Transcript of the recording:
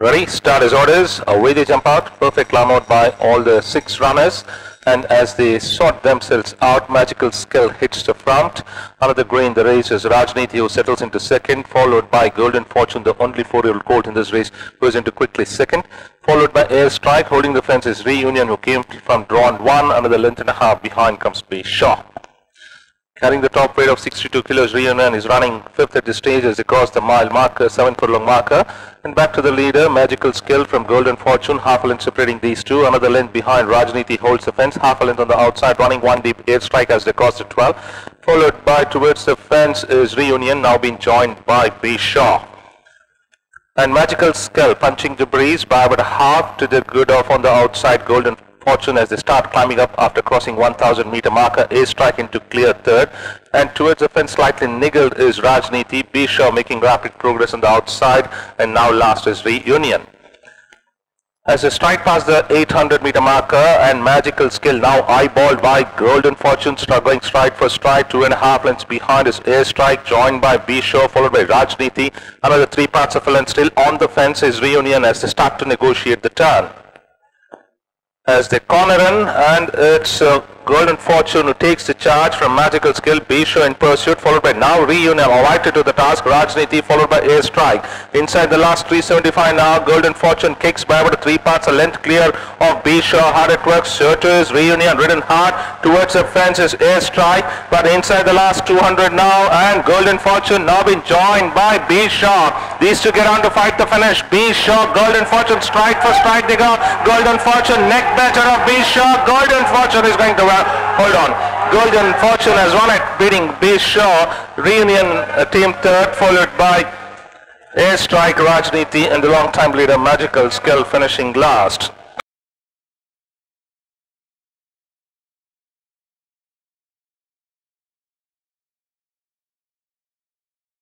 Ready? Start as orders. Away they jump out. Perfect climb out by all the six runners. And as they sort themselves out, Magical Skill hits the front. Another green, the race is Rajniti who settles into second, followed by Golden Fortune, the only four-year-old colt in this race, is into quickly second. Followed by Air Strike, holding the fence is Reunion, who came from drawn one. Another length and a half behind comes B Shaw. Carrying the top weight of 62 kilos, Reunion is running fifth at this stage as they cross the mile marker, seven furlong marker. And back to the leader, Magical Skill from Golden Fortune, half a length separating these two. Another length behind, Rajniti holds the fence, half a length on the outside, running one deep air strike as they cross the 12. Followed by towards the fence is Reunion, now being joined by B. Shaw. And Magical Skill punching the breeze by about half to the good off on the outside, Golden Fortune as they start climbing up after crossing 1000 meter marker. Air Strike into clear third. And towards the fence slightly niggled is Rajniti. B Shaw making rapid progress on the outside. And now last is Reunion. As they strike past the 800 meter marker and magical skill now eyeballed by Golden Fortune struggling stride for stride two and a half lengths behind is Airstrike joined by B Show followed by Rajniti another three parts of a length still on the fence is Reunion as they start to negotiate the turn as the corner and it's uh, Golden Fortune who takes the charge from Magical Skill, Bisho in pursuit, followed by now Reunion, alighted to the task, Rajniti, followed by Air Strike. Inside the last 375 now, Golden Fortune kicks by about three parts, a length clear of Bisho, hard at work, Surtees, Reunion, ridden hard, towards the fence is Air Strike, but inside the last 200 now, and Golden Fortune now been joined by Bisho. These two get on to fight the finish, Bisho, Golden Fortune, strike for strike they go, Golden Fortune, neck better of Bisho, Golden Fortune is going to hold on. Golden Fortune has won it, beating B Shaw. Reunion uh, team third, followed by Air Strike Rajniti and the long-time leader Magical Skill finishing last.